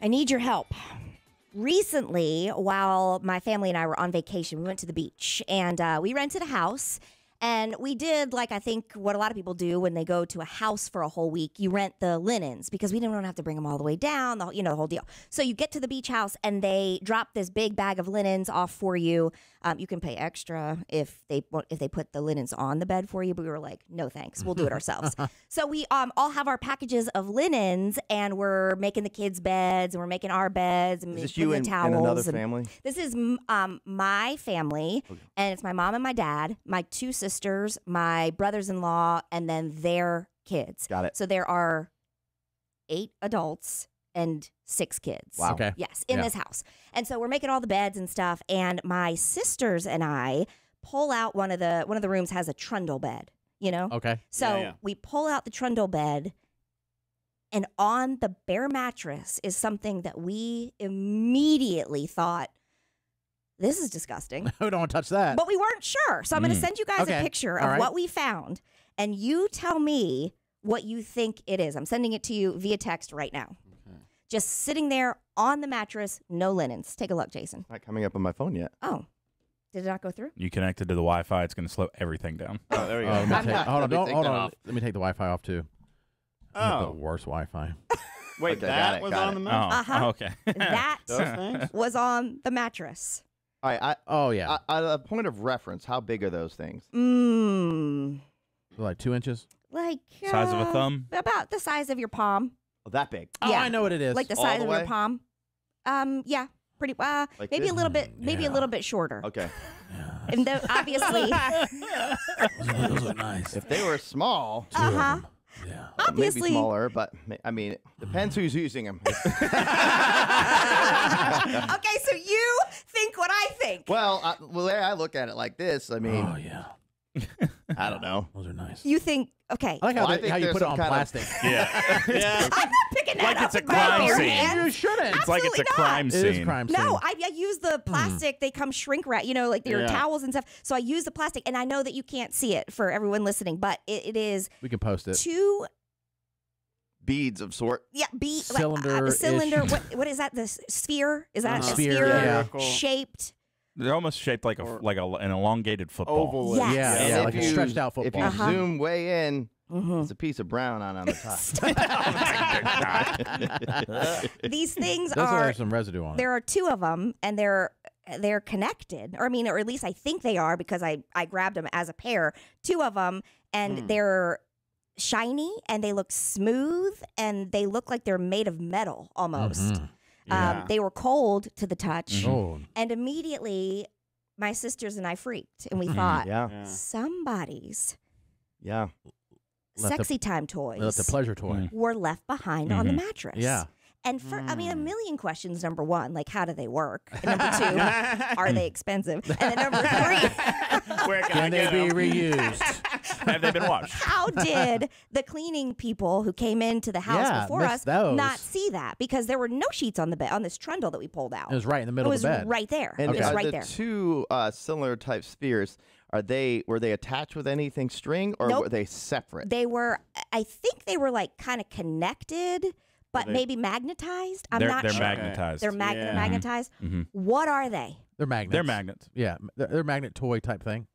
I need your help. Recently, while my family and I were on vacation, we went to the beach and uh, we rented a house. And we did, like I think what a lot of people do when they go to a house for a whole week, you rent the linens because we didn't have to bring them all the way down, the, you know, the whole deal. So you get to the beach house and they drop this big bag of linens off for you. Um, you can pay extra if they if they put the linens on the bed for you, but we were like, no thanks, we'll do it ourselves. so we um, all have our packages of linens and we're making the kids' beds and we're making our beds and Is you and, towels and another and- family? this is um, my family, and it's my mom and my dad, my two sisters, my brothers in law, and then their kids. Got it. So there are eight adults and six kids. Wow. Okay. Yes, in Yeah. this house. And so we're making all the beds and stuff. And my sisters and I pull out one of the one of the rooms has a trundle bed. You know. Okay. So Yeah, yeah. we pull out the trundle bed, and on the bare mattress is something that we immediately thought, this is disgusting. Who don't want to touch that? but we weren't sure. So I'm going to Mm. send you guys Okay. a picture of right. what we found, and you tell me what you think it is. I'm sending it to you via text right now. Just sitting there on the mattress, no linens. Take a look, Jason. Not coming up on my phone yet. Oh, did it not go through? You connected to the Wi-Fi, it's going to slow everything down. Oh, there we Oh, go. let me take, not- hold on, Let me don't, take hold that on. off. Let me take the Wi-Fi off too. I have the Oh, worst Wi-Fi. wait, Okay, got that it, was got on it. the Oh, map. Uh-huh. okay. that Those things? was on the mattress. All right. I, Oh yeah, I, at a point of reference, how big are those things? Mmm. like two inches. Like Size of a uh, thumb? About the size of your palm. Oh, that big. Oh, Yeah. I know what it is. Like the All size the of your palm. Um, yeah, pretty. Uh, Like maybe this? a little bit. Maybe a little bit shorter. Okay. And then obviously, those, those are nice. If they were small, Uh-huh. Yeah. obviously. maybe smaller, but I mean, it depends who's using them. okay, so you think what I think. well, I, well, the way I look at it like this, I mean, oh yeah. I don't know. Those are nice. You think okay? I like how, Well, I they- think how you there's put it some on kind of- plastic. yeah. yeah. I'm not picking that Like up it's a with my crime bare scene. hands. you shouldn't. It's like it's a Absolutely not. crime scene. is a crime scene. No, I, I use the plastic. They come shrink wrap, you know, like your Yeah. towels and stuff. So I use the plastic, and I know that you can't see it for everyone listening, but it, it is we can post it. two, Beads of sort. yeah, be Cylinder-ish. like, uh, cylinder. What, what is that? The s- sphere? Is that Uh-huh. a Sphere, sphere yeah. Circle. shaped? They're almost shaped like a Or- like a, an elongated football. Oval. Yes. Yeah, And yeah, if like a you- stretched out If football. you Uh-huh. zoom way in, Mm-hmm. there's a piece of brown on on the top. These things Those are are some residue on it. there are two of them and they're they're connected or i mean or at least i think they are because i i grabbed them as a pair two of them and Hmm. they're shiny and they look smooth and they look like they're made of metal almost Mhm. Yeah. um, they were cold to the touch. Oh, and immediately my sisters and i freaked and we Mhm. thought yeah, Yeah. somebody's yeah. Let the- sexy time toys that's a pleasure toy. Mm. were left behind on the Mhm. mattress Yeah. and for i mean a Mm. million questions number one like how do they work and number two are they expensive? And then number three, Where can, I Can they get be 'em? reused? Have they been washed? how did the cleaning people who came into the house Yeah, before us those. not see that? Because there were no sheets on the bed on this trundle that we pulled out. It was right in the middle It of was the bed. right there. And It was are right the there. two uh, cylinder type spheres are they were they attached with anything string or Nope. were they separate? They were, I think they were like kind of connected, but they- maybe magnetized. I'm they're not they're sure. magnetized. They're mag- Yeah. magnetized. Mhm. What are they? They're magnets. They're magnets. Yeah, they're, they're magnet toy type thing.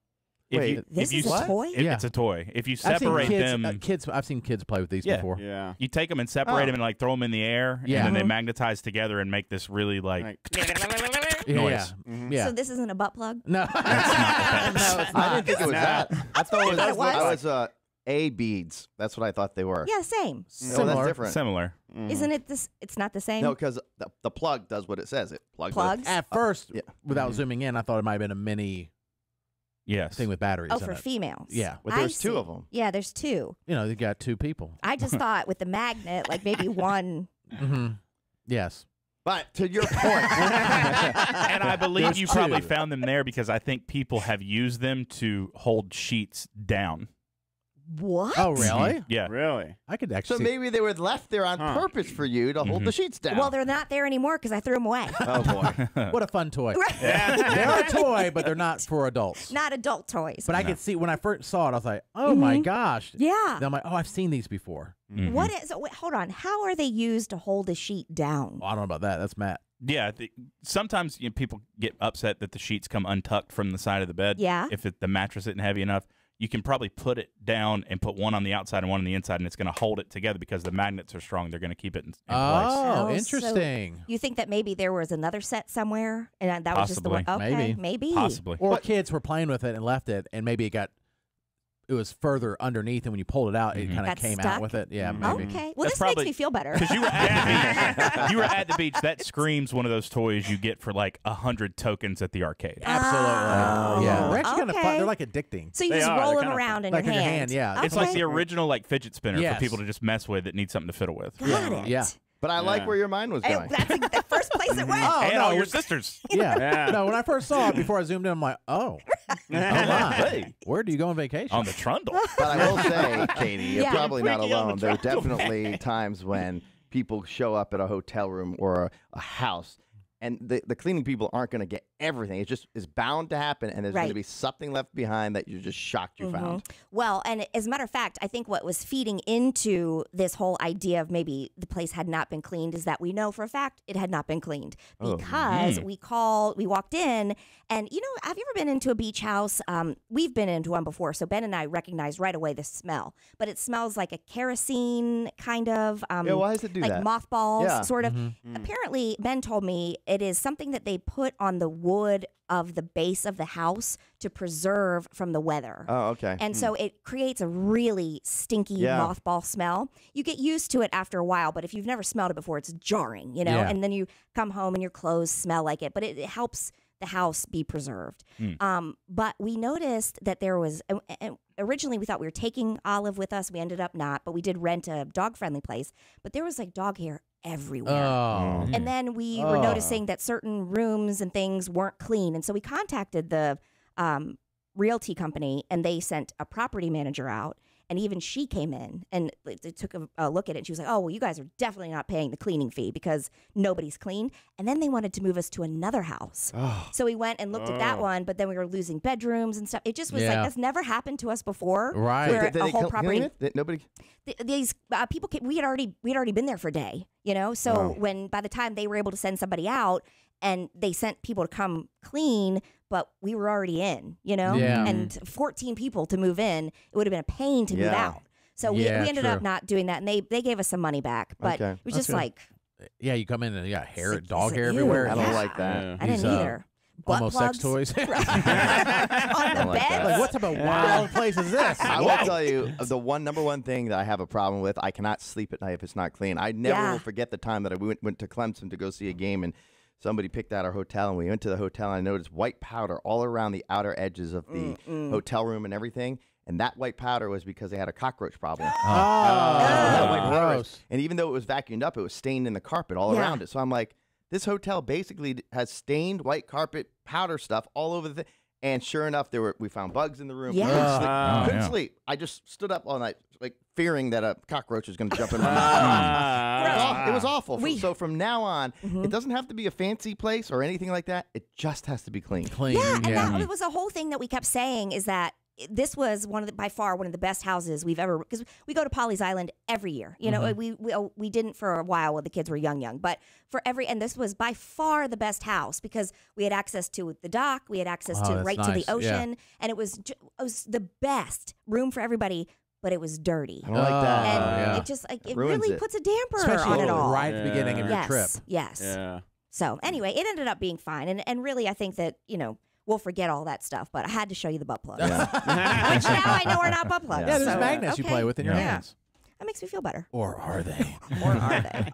If Wait, you, This if you is a s- toy? if Yeah. It's a toy. If you I've seen separate kids, them, uh, kids. I've seen kids play with these Yeah. before. Yeah. you take them and separate Oh. them and like throw them in the air, Yeah. and then they Mhm. magnetize together and make this really like. Like, Yeah, Noise. yeah, Mhm. yeah. So this isn't a butt plug? no, not no, is. it's I not. didn't think it was Nah. that. I thought it was, thought it was. I was uh, a beads. That's what I thought they were. Yeah, same. No, Similar. that's different. Similar. Mhm. Isn't it this? It's not the same. No, because the, the plug does what it says. It plugs. with- Plugs? At first, Yeah. without Mhm. zooming in, I thought it might have been a mini Yes. thing with batteries. Oh, in for it. females. Yeah. But I there's two see. of them. Yeah, there's two. You know, they got two people. I just thought with the magnet, like maybe one. hmm Yes. But to your point, and I believe There's you probably two. found them there because I think people have used them to hold sheets down. What? Oh, really? Mm-hmm. Yeah. Really? I could actually. So maybe they were left there on Huh. purpose for you to hold the mm-hmm. sheets down. Well, they're not there anymore because I threw them away. oh boy. what a fun toy. They're a toy, but they're not for adults. not adult toys. But I could see when I first saw it, I was like, "Oh my mm-hmm. gosh!" Mm-hmm. yeah. Then I'm like, "Oh, I've seen these before." What is? Wait, hold on. How are they used to hold a sheet down? Well, I don't know about that. That's Matt. Yeah, the, sometimes you know, people get upset that the sheets come untucked from the side of the bed. Yeah. If it, the mattress isn't heavy enough, you can probably put it down and put one on the outside and one on the inside, and it's going to hold it together because the magnets are strong. They're going to keep it in, in place. Oh, Oh, so- interesting. You think that maybe there was another set somewhere, and that was just the one? Okay, Maybe. maybe. Possibly. Or kids were playing with it and left it, and maybe it got. It was further underneath, and when you pulled it out, it Mhm. kind of Got came stuck? out with it. Yeah, Mhm. maybe. Okay. Well, That's this probably- makes me feel better. Because you were at the beach. You were at the beach. That screams one of those toys you get for like a hundred tokens at the arcade. Absolutely. Oh, yeah, they're actually kind of fun. okay. They're like addicting. so you They just are, roll they're them kinda around in Like your in your hand. hand, yeah. It's like Okay. the original like fidget spinner Yes. for people to just mess with that need something to fiddle with. Got it. Yeah. But I like Yeah. where your mind was Hey, going. that's the the first place it went. Oh, and no, all your we're- sisters. Yeah. Yeah. No, when I first saw it, before I zoomed in, I'm like, oh, oh my. Oh, hey. Where do you go on vacation? On the trundle. But I will say, Katie, you're Yeah. probably not Freaky on alone. the There are trundle, definitely times when people show up at a hotel room or a, a house, and the, the cleaning people aren't going to get everything. It just is bound to happen, and there's going to be something left behind that you're just shocked you found. Well, and as a matter of fact, I think what was feeding into this whole idea of maybe the place had not been cleaned is that we know for a fact it had not been cleaned Oh. because we called, we walked in, and you know, have you ever been into a beach house? Um, we've been into one before, so Ben and I recognized right away the smell, but it smells like a kerosene kind of. Um, Yeah, why does it do like that? mothballs, Yeah. sort of. Mm-hmm. Apparently, Ben told me it is something that they put on the wood of the base of the house to preserve from the weather. Oh, okay. And hmm. so it creates a really stinky Yeah. mothball smell. You get used to it after a while, but if you've never smelled it before, it's jarring, you know? Yeah. And then you come home and your clothes smell like it, but it, it helps the house be preserved. Um, but we noticed that there was, and- and originally we thought we were taking Olive with us. We ended up not, but we did rent a dog friendly place. But there was like dog hair everywhere. Oh. And then we were Oh. noticing that certain rooms and things weren't clean. And so we contacted the um, realty company and they sent a property manager out. And even she came in and they took a, a look at it. And she was like, oh, well, you guys are definitely not paying the cleaning fee because nobody's cleaned. And then they wanted to move us to another house. Oh. So we went and looked at that Oh. one, but then we were losing bedrooms and stuff. It just was Yeah. like, that's never happened to us before. Right. Where Did- did a whole property? Nobody. th- these uh, people came, we had already we had already been there for a day you know so Wow. when by the time they were able to send somebody out and they sent people to come clean but we were already in you know Yeah. and 14 people to move in it would have been a pain to move Yeah. out so we, Yeah, we ended up not doing that and they they gave us some money back but Okay. it was That's just good. like Yeah, you come in and you got hair, It's like, dog it's hair like, everywhere. ew, I don't Yeah. like that. Yeah. i didn't These, uh, either Butt Almost plugs sex toys. on the like bed like, what type of wild place is this? I will tell you uh, the one number one thing that I have a problem with. I cannot sleep at night if it's not clean. I never Yeah. will forget the time that I went, went to Clemson to go see a game and somebody picked out our hotel and we went to the hotel and I noticed white powder all around the outer edges of the mm, mm. hotel room and everything. And that white powder was because they had a cockroach problem. Oh, oh. That's what white powder is. gross. And even though it was vacuumed up, it was stained in the carpet all Yeah. around it. So I'm like, this hotel basically has stained white carpet powder stuff all over the thing. And sure enough, there were we found bugs in the room. Yeah. Couldn't sleep. Oh, Couldn't yeah. sleep. I just stood up all night, like fearing that a cockroach was going to jump in my mouth. Ah. It was It was awful. We- so from now on, Mhm. it doesn't have to be a fancy place or anything like that. It just has to be clean. Clean. Yeah, and that it was a whole thing that we kept saying is that this was one of the by far one of the best houses we've ever because we go to Pawleys Island every year. You know, Mm-hmm. we we oh, we didn't for a while when the kids were young, young, but for every and this was by far the best house because we had access to the dock, we had access Oh, to that's right to nice, the yeah. ocean, and it was ju- it was the best room for everybody. But it was dirty, I don't like that. and Oh, yeah. it just like it Ruins really it. puts a damper Especially on it all. right at the beginning of your yes, trip. yes. Yeah. So anyway, it ended up being fine, and and really, I think that you know we'll forget all that stuff. But I had to show you the butt plugs, which now I know are not butt plugs. Yeah, there's so, magnets you play with in your Yeah. hands. That makes me feel better. Or are they? Or are they?